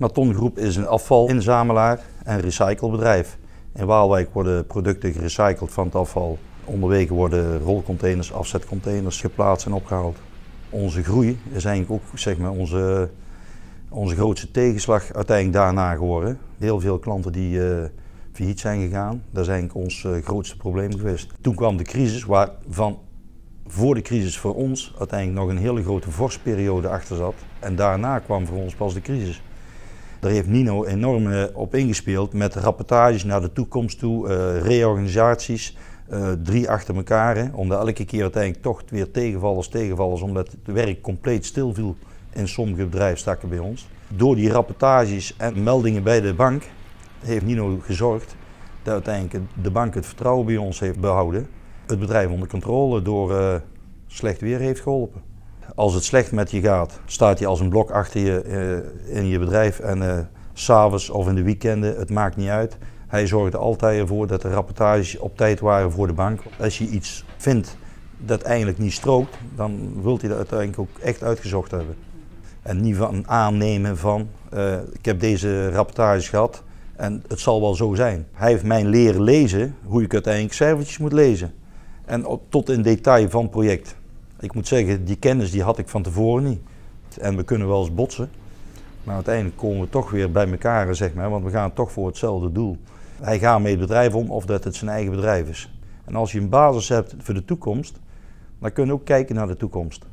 Maton Groep is een afvalinzamelaar en recyclebedrijf. In Waalwijk worden producten gerecycled van het afval. Onderwege worden rolcontainers, afzetcontainers geplaatst en opgehaald. Onze groei is eigenlijk ook zeg maar, onze, onze grootste tegenslag uiteindelijk daarna geworden. Heel veel klanten die uh, failliet zijn gegaan. Dat is eigenlijk ons uh, grootste probleem geweest. Toen kwam de crisis, waarvan voor de crisis voor ons uiteindelijk nog een hele grote vorstperiode achter zat. En daarna kwam voor ons pas de crisis. Daar heeft Nino enorm eh, op ingespeeld met rapportages naar de toekomst toe, uh, reorganisaties, uh, drie achter elkaar. Hè, omdat elke keer uiteindelijk toch weer tegenvallers, tegenvallers, omdat het werk compleet stilviel in sommige bedrijfstakken bij ons. Door die rapportages en meldingen bij de bank heeft Nino gezorgd dat uiteindelijk de bank het vertrouwen bij ons heeft behouden. Het bedrijf onder controle door slecht weer heeft geholpen. Als het slecht met je gaat, staat hij als een blok achter je uh, in je bedrijf en uh, s'avonds of in de weekenden, het maakt niet uit. Hij zorgde altijd ervoor dat de rapportages op tijd waren voor de bank. Als je iets vindt dat eigenlijk niet strookt, dan wilt hij dat uiteindelijk ook echt uitgezocht hebben. En niet van aannemen van, uh, ik heb deze rapportages gehad en het zal wel zo zijn. Hij heeft mij leren lezen hoe ik uiteindelijk cijfertjes moet lezen. En tot in detail van project. Ik moet zeggen, die kennis die had ik van tevoren niet. En we kunnen wel eens botsen. Maar uiteindelijk komen we toch weer bij elkaar, zeg maar, want we gaan toch voor hetzelfde doel. Hij gaat met het bedrijf om of dat het zijn eigen bedrijf is. En als je een basis hebt voor de toekomst, dan kun je ook kijken naar de toekomst.